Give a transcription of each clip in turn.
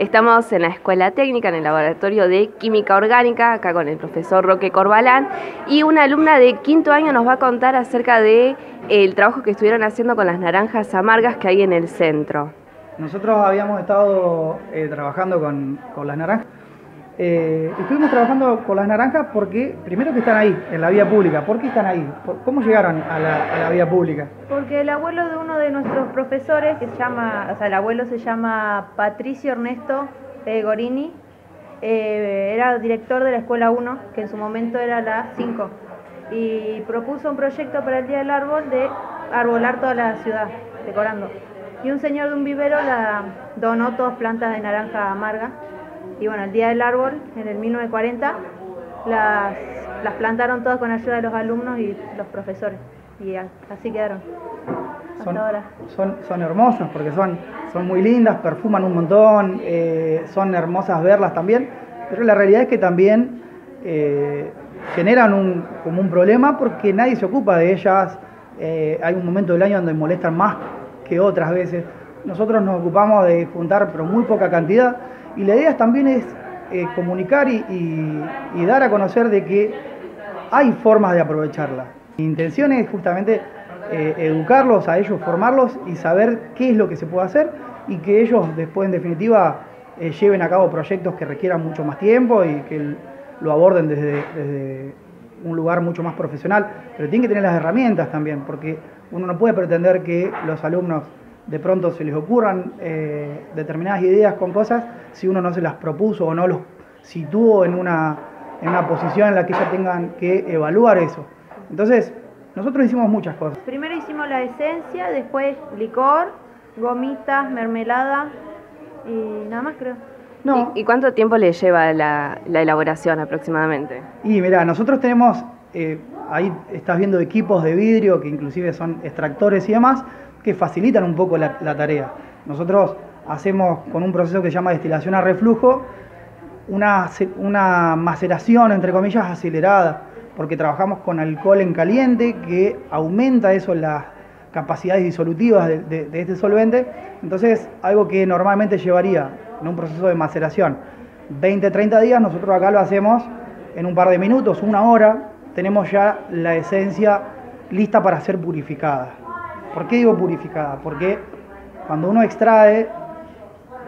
Estamos en la Escuela Técnica, en el Laboratorio de Química Orgánica, acá con el profesor Roque Corbalán, y una alumna de quinto año nos va a contar acerca de el trabajo que estuvieron haciendo con las naranjas amargas que hay en el centro. Nosotros habíamos estado eh, trabajando con, con las naranjas eh, estuvimos trabajando con las naranjas porque, primero que están ahí, en la vía pública. ¿Por qué están ahí? ¿Cómo llegaron a la, vía pública? Porque el abuelo de uno de nuestros profesores, que se llama, o sea, el abuelo se llama Patricio Ernesto eh, Gorini, eh, era director de la Escuela 1, que en su momento era la 5, y propuso un proyecto para el Día del Árbol de arbolar toda la ciudad, decorando. Y un señor de un vivero la donó todas plantas de naranja amarga y bueno, el Día del Árbol, en el 1940, las, las plantaron todas con ayuda de los alumnos y los profesores. Y así quedaron. Son, son, son, hermosas porque son, son muy lindas, perfuman un montón, eh, son hermosas verlas también, pero la realidad es que también eh, generan un, como un problema porque nadie se ocupa de ellas. Eh, hay un momento del año donde molestan más que otras veces. Nosotros nos ocupamos de juntar, pero muy poca cantidad, y la idea también es eh, comunicar y, dar a conocer de que hay formas de aprovecharla. Mi intención es justamente eh, educarlos a ellos, formarlos y saber qué es lo que se puede hacer y que ellos después en definitiva eh, lleven a cabo proyectos que requieran mucho más tiempo y que lo aborden desde, desde un lugar mucho más profesional, pero tienen que tener las herramientas también, porque uno no puede pretender que los alumnos de pronto se les ocurran eh, determinadas ideas con cosas si uno no se las propuso o no los situó en una, en una posición en la que ya tengan que evaluar eso. Entonces, nosotros hicimos muchas cosas. Primero hicimos la esencia, después licor, gomitas, mermelada y nada más creo. No. ¿Y, cuánto tiempo le lleva la, elaboración aproximadamente? Y mira, nosotros tenemos, eh, ahí estás viendo equipos de vidrio que inclusive son extractores y demás, que facilitan un poco la, tarea. Nosotros hacemos con un proceso que se llama destilación a reflujo una, una maceración, entre comillas, acelerada, porque trabajamos con alcohol en caliente que aumenta eso las capacidades disolutivas de, este solvente. Entonces, algo que normalmente llevaría en un proceso de maceración 20, 30 días, nosotros acá lo hacemos en un par de minutos, una hora, tenemos ya la esencia lista para ser purificada. ¿Por qué digo purificada? Porque cuando uno extrae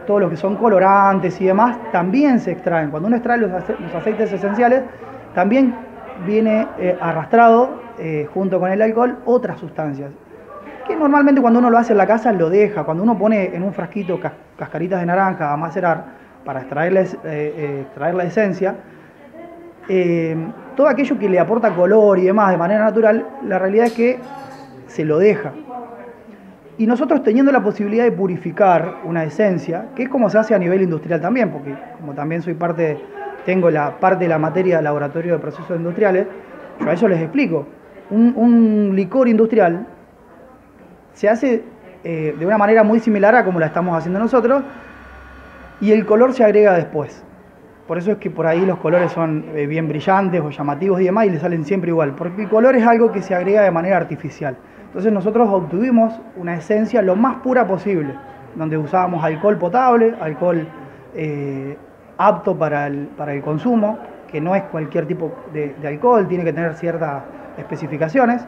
todo lo que son colorantes y demás, también se extraen. Cuando uno extrae los, aceites esenciales, también viene eh, arrastrado eh, junto con el alcohol otras sustancias. Que normalmente cuando uno lo hace en la casa lo deja. Cuando uno pone en un frasquito cascaritas de naranja a macerar para extraer la, eh, extraer la esencia, todo aquello que le aporta color y demás de manera natural, la realidad es que se lo deja. Y nosotros teniendo la posibilidad de purificar una esencia, que es como se hace a nivel industrial también, porque como también soy parte, tengo la parte de la materia del laboratorio de procesos industriales, yo a eso les explico. Un, licor industrial se hace eh, de una manera muy similar a como la estamos haciendo nosotros, y el color se agrega después. Por eso es que por ahí los colores son eh, bien brillantes o llamativos y demás y le salen siempre igual, porque el color es algo que se agrega de manera artificial. Entonces nosotros obtuvimos una esencia lo más pura posible, donde usábamos alcohol potable, alcohol eh, apto para el, para el, consumo, que no es cualquier tipo de, alcohol, tiene que tener ciertas especificaciones,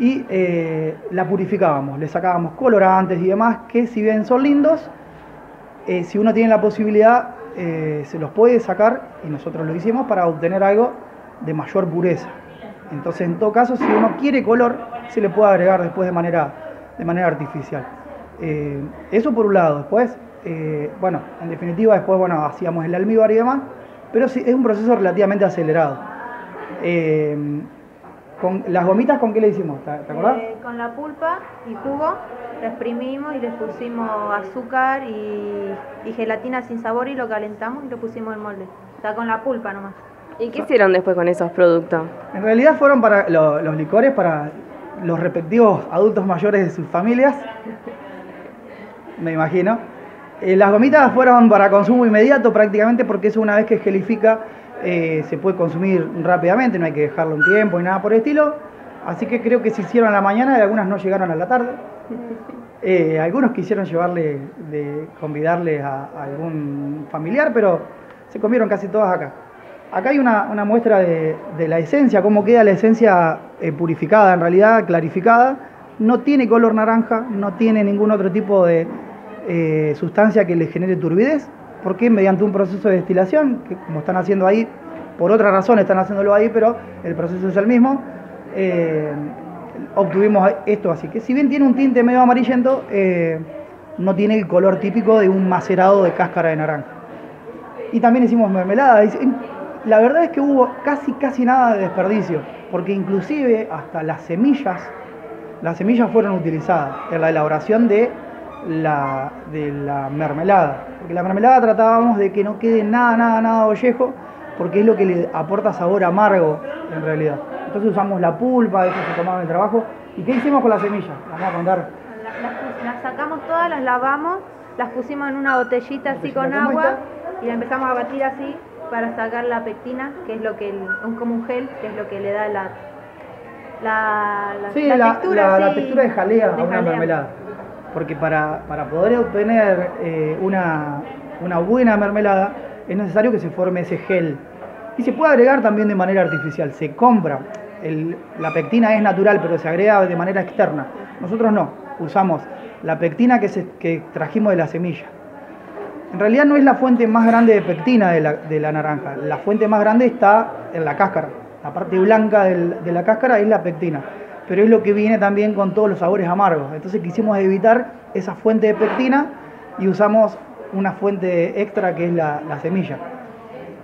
y eh, la purificábamos, le sacábamos colorantes y demás, que si bien son lindos, eh, si uno tiene la posibilidad, se los puede sacar, y nosotros lo hicimos para obtener algo de mayor pureza. Entonces, en todo caso, si uno quiere color, se le puede agregar después de manera, de manera artificial. Eh, eso por un lado. Después, eh, bueno, en definitiva, después, bueno, hacíamos el almíbar y demás, pero sí, es un proceso relativamente acelerado. Eh, con las gomitas, ¿con qué le hicimos? ¿Te, acordás? con la pulpa y jugo, la exprimimos y le pusimos azúcar y, y, gelatina sin sabor y lo calentamos y lo pusimos en molde. O sea, con la pulpa nomás. ¿Y qué hicieron después con esos productos? En realidad fueron para los licores para los respectivos adultos mayores de sus familias, me imagino. Eh, las gomitas fueron para consumo inmediato prácticamente porque eso una vez que gelifica eh, se puede consumir rápidamente, no hay que dejarlo un tiempo y nada por el estilo. Así que creo que se hicieron a la mañana y algunas no llegaron a la tarde. Eh, algunos quisieron llevarle, de, convidarle a, algún familiar, pero se comieron casi todas acá. Acá hay una, muestra de, la esencia, cómo queda la esencia eh, purificada, en realidad clarificada. No tiene color naranja, no tiene ningún otro tipo de eh, sustancia que le genere turbidez, porque mediante un proceso de destilación, que como están haciendo ahí, por otra razón están haciéndolo ahí, pero el proceso es el mismo, obtuvimos esto. Así que si bien tiene un tinte medio amarillento, eh, no tiene el color típico de un macerado de cáscara de naranja. Y también hicimos mermelada. La verdad es que hubo casi, casi nada de desperdicio, porque inclusive hasta las semillas, las semillas fueron utilizadas en la elaboración de la, de la mermelada. Porque la mermelada tratábamos de que no quede nada, nada, nada ollejo, porque es lo que le aporta sabor amargo en realidad. Entonces usamos la pulpa, eso se tomaba en el trabajo. ¿Y qué hicimos con las semillas? Vamos a contar. Las, sacamos todas, las lavamos, las pusimos en una botellita así con agua y la empezamos a batir así para sacar la pectina, que es lo que un como un gel, que es lo que le da la la, la, textura, la, textura de jalea a una mermelada. Porque para, poder obtener eh, una, una buena mermelada es necesario que se forme ese gel y se puede agregar también de manera artificial, se compra. la pectina es natural, pero se agrega de manera externa. Nosotros no, usamos la pectina que, se, que trajimos de la semilla. En realidad no es la fuente más grande de pectina de la, naranja, la fuente más grande está en la cáscara. La parte blanca de la cáscara es la pectina, pero es lo que viene también con todos los sabores amargos. Entonces quisimos evitar esa fuente de pectina y usamos una fuente extra que es la semilla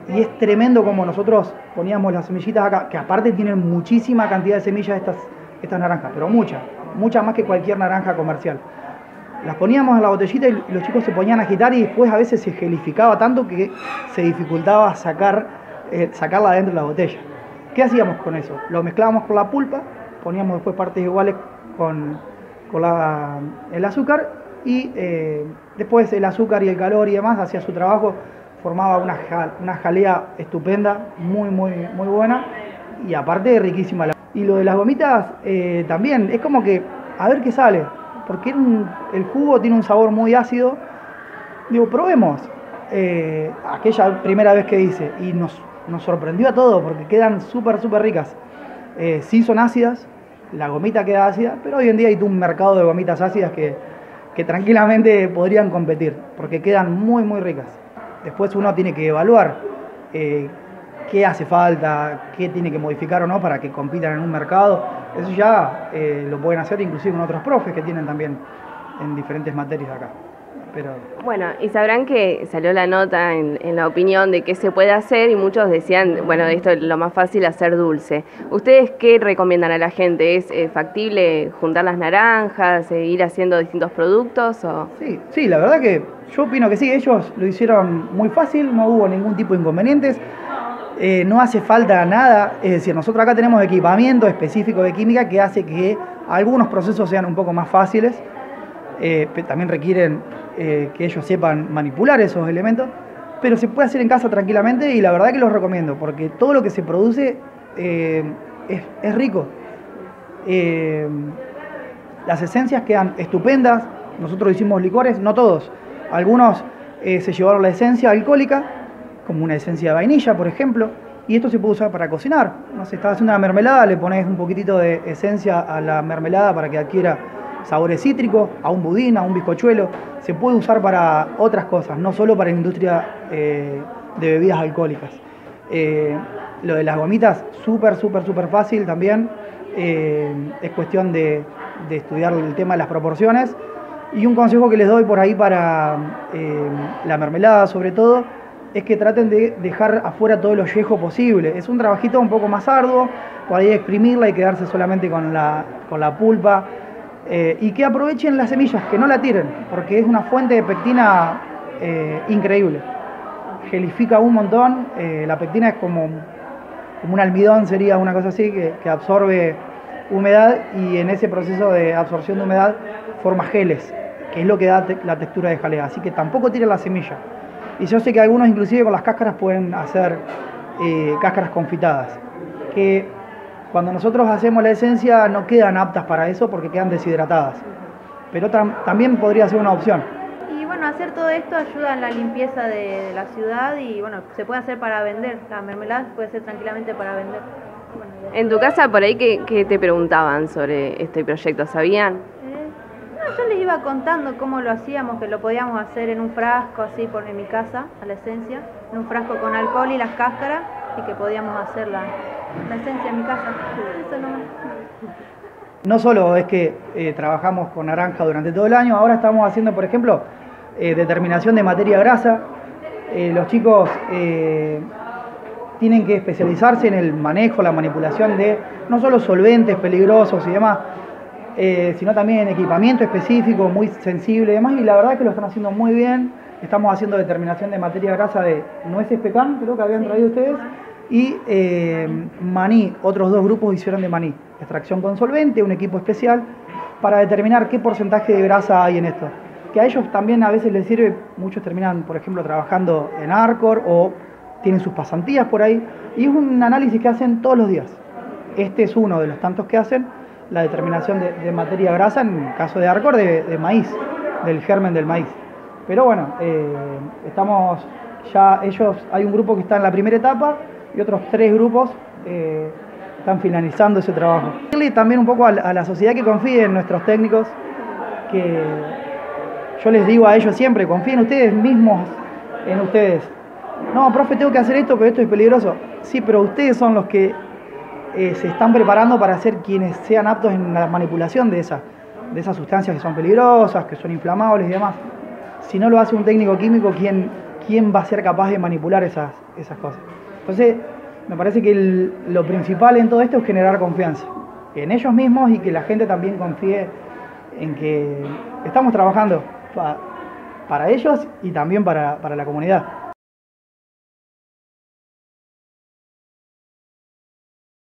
y es tremendo como nosotros poníamos las semillitas acá, que aparte tienen muchísima cantidad de semillas estas, estas naranjas, pero muchas, muchas más que cualquier naranja comercial. Las poníamos en la botellita y los chicos se ponían a agitar y después a veces se gelificaba tanto que se dificultaba sacar, eh, sacarla dentro de la botella. ¿Qué hacíamos con eso? Lo mezclábamos con la pulpa, poníamos después partes iguales con, el azúcar y eh, después el azúcar y el calor y demás hacía su trabajo formaba una, una jalea estupenda, muy, muy, muy buena y aparte riquísima. Y lo de las gomitas eh, también, es como que a ver qué sale, porque el jugo tiene un sabor muy ácido. Digo, probemos. Eh, aquella primera vez que hice y nos, sorprendió a todos porque quedan súper, súper ricas. Eh, sí son ácidas, la gomita queda ácida, pero hoy en día hay un mercado de gomitas ácidas que, que tranquilamente podrían competir porque quedan muy, muy ricas. Después uno tiene que evaluar eh, qué hace falta, qué tiene que modificar o no para que compitan en un mercado. Eso ya eh, lo pueden hacer inclusive con otros profes que tienen también en diferentes materias acá. Pero... Bueno, y sabrán que salió la nota en, la opinión de qué se puede hacer y muchos decían, bueno, esto es lo más fácil hacer dulce. ¿Ustedes qué recomiendan a la gente? ¿Es eh, factible juntar las naranjas, e ir haciendo distintos productos? O? Sí, sí, la verdad que yo opino que sí, ellos lo hicieron muy fácil, no hubo ningún tipo de inconvenientes. Eh, no hace falta nada, es decir, nosotros acá tenemos equipamiento específico de química que hace que algunos procesos sean un poco más fáciles, eh, también requieren eh, que ellos sepan manipular esos elementos, pero se puede hacer en casa tranquilamente y la verdad que los recomiendo, porque todo lo que se produce es, rico. las esencias quedan estupendas, nosotros hicimos licores, no todos, algunos se llevaron la esencia alcohólica, como una esencia de vainilla, por ejemplo, y esto se puede usar para cocinar. No sé, estás haciendo una mermelada, le pones un poquitito de esencia a la mermelada para que adquiera sabores cítricos, a un budín, a un bizcochuelo. Se puede usar para otras cosas, no solo para la industria eh, de bebidas alcohólicas. Eh, lo de las gomitas, súper, súper, súper fácil también. es cuestión de estudiar el tema de las proporciones y un consejo que les doy por ahí para eh, la mermelada sobre todo, es que traten de dejar afuera todo el ollejo posible. Es un trabajito un poco más arduo, por ahí exprimirla y quedarse solamente con la, con la pulpa. Eh, y que aprovechen las semillas, que no la tiren, porque es una fuente de pectina eh, increíble. Gelifica un montón, la pectina es como, como un almidón, sería una cosa así, que, que absorbe humedad y en ese proceso de absorción de humedad forma geles, que es lo que da la textura de jalea. Así que tampoco tiren la semilla. Y yo sé que algunos inclusive con las cáscaras pueden hacer eh, cáscaras confitadas, que cuando nosotros hacemos la esencia no quedan aptas para eso porque quedan deshidratadas. pero también podría ser una opción. Y bueno, hacer todo esto ayuda en la limpieza de, la ciudad y bueno, se puede hacer para vender, la mermelada puede ser tranquilamente para vender. en tu casa, por ahí, ¿qué, te preguntaban sobre este proyecto? ¿Sabían? Yo les iba contando cómo lo hacíamos, que lo podíamos hacer en un frasco, así por mi casa, a la esencia, en un frasco con alcohol y las cáscaras, y que podíamos hacer la, esencia en mi casa. Eso no solo es que eh, trabajamos con naranja durante todo el año, ahora estamos haciendo, por ejemplo, eh, determinación de materia grasa. Eh, los chicos tienen que especializarse en el manejo, la manipulación de no solo solventes peligrosos y demás, sino también en equipamiento específico, muy sensible y demás. Y la verdad es que lo están haciendo muy bien. Estamos haciendo determinación de materia grasa de nueces pecan, creo que habían traído ustedes, y maní. Otros dos grupos hicieron de maní extracción con solvente, un equipo especial, para determinar qué porcentaje de grasa hay en esto. Que a ellos también a veces les sirve, muchos terminan, por ejemplo, trabajando en Arcor o tienen sus pasantías por ahí, y es un análisis que hacen todos los días. Este es uno de los tantos que hacen, la determinación de, materia grasa, en caso de Arcor, de, maíz, del germen del maíz. Pero bueno, eh, estamos ya, ellos, hay un grupo que está en la primera etapa y otros tres grupos eh, están finalizando ese trabajo. También un poco a la, sociedad que confíe en nuestros técnicos, que yo les digo a ellos siempre, confíen ustedes mismos en ustedes. No, profe, tengo que hacer esto, pero esto es peligroso. Sí, pero ustedes son los que eh, se están preparando para ser quienes sean aptos en la manipulación de esas, de esas sustancias que son peligrosas, que son inflamables y demás. Si no lo hace un técnico químico, ¿quién, quién va a ser capaz de manipular esas, esas cosas? Entonces, me parece que lo principal en todo esto es generar confianza en ellos mismos y que la gente también confíe en que estamos trabajando para ellos y también para la comunidad.